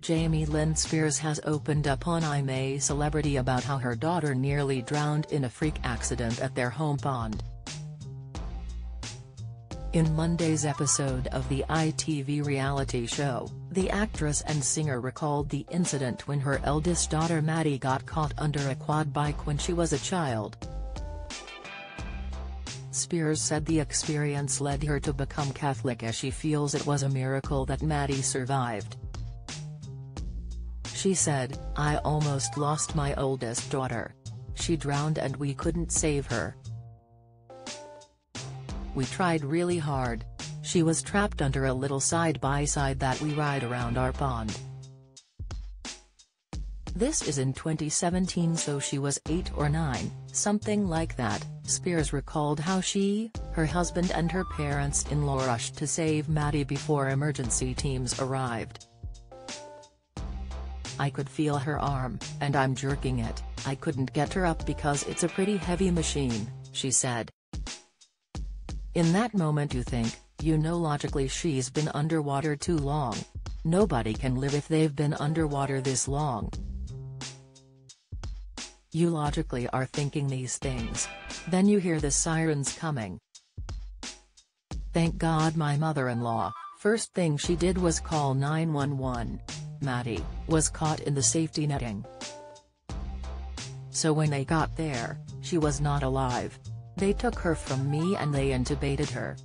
Jamie Lynn Spears has opened up on I'm a Celebrity about how her daughter nearly drowned in a freak accident at their home pond. In Monday's episode of the ITV reality show, the actress and singer recalled the incident when her eldest daughter Maddie got caught under a quad bike when she was a child. Spears said the experience led her to become Catholic as she feels it was a miracle that Maddie survived. She said, I almost lost my oldest daughter. She drowned and we couldn't save her. We tried really hard. She was trapped under a little side-by-side -side that we ride around our pond. This is in 2017 so she was 8 or 9, something like that. Spears recalled how she, her husband and her parents-in-law rushed to save Maddie before emergency teams arrived. I could feel her arm, and I'm jerking it, I couldn't get her up because it's a pretty heavy machine, she said. In that moment you think, you know logically she's been underwater too long. Nobody can live if they've been underwater this long. You logically are thinking these things. Then you hear the sirens coming. Thank God my mother-in-law, first thing she did was call 911. Maddie, was caught in the safety netting. So when they got there, she was not alive. They took her from me and they intubated her.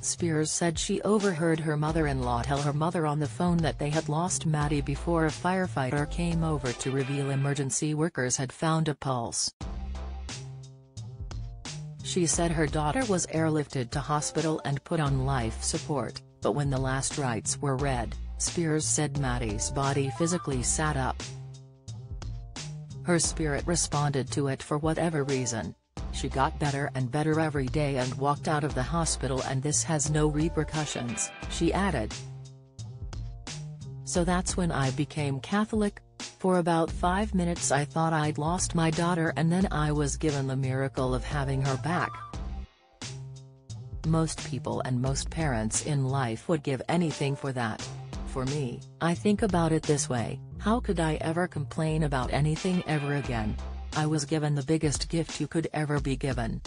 Spears said she overheard her mother-in-law tell her mother on the phone that they had lost Maddie before a firefighter came over to reveal emergency workers had found a pulse. She said her daughter was airlifted to hospital and put on life support. But when the last rites were read, Spears said Maddie's body physically sat up. Her spirit responded to it for whatever reason. She got better and better every day and walked out of the hospital and this has no repercussions, she added. So that's when I became Catholic. For about five minutes I thought I'd lost my daughter and then I was given the miracle of having her back. Most people and most parents in life would give anything for that. For me, I think about it this way, how could I ever complain about anything ever again? I was given the biggest gift you could ever be given.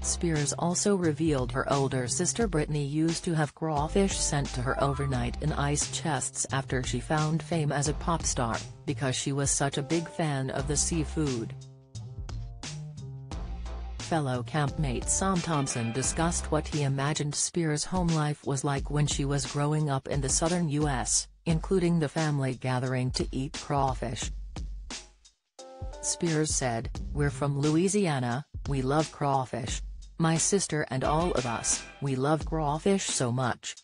Spears also revealed her older sister Britney used to have crawfish sent to her overnight in ice chests after she found fame as a pop star, because she was such a big fan of the seafood. Fellow campmate Sam Thompson discussed what he imagined Spears' home life was like when she was growing up in the southern U.S., including the family gathering to eat crawfish. Spears said, We're from Louisiana, we love crawfish. My sister and all of us, we love crawfish so much.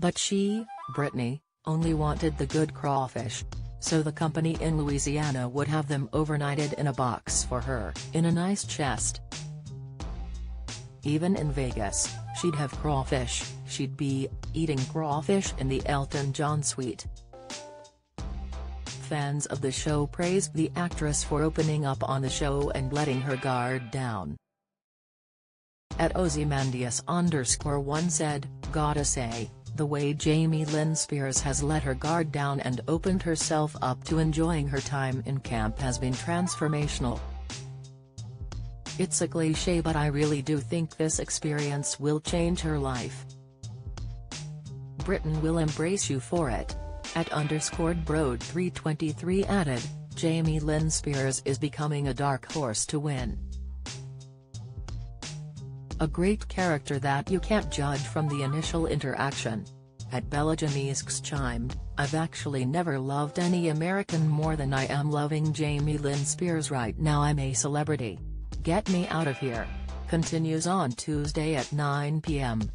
But she, Britney, only wanted the good crawfish so the company in Louisiana would have them overnighted in a box for her, in a nice chest. Even in Vegas, she'd have crawfish, she'd be, eating crawfish in the Elton John suite. Fans of the show praised the actress for opening up on the show and letting her guard down. At Ozymandias underscore one said, gotta say, the way Jamie Lynn Spears has let her guard down and opened herself up to enjoying her time in camp has been transformational. It's a cliché but I really do think this experience will change her life. Britain will embrace you for it. At underscored Broad 323 added, Jamie Lynn Spears is becoming a dark horse to win. A great character that you can't judge from the initial interaction. At Janisk's chimed, I've actually never loved any American more than I am loving Jamie Lynn Spears right now I'm a celebrity. Get me out of here. Continues on Tuesday at 9 p.m.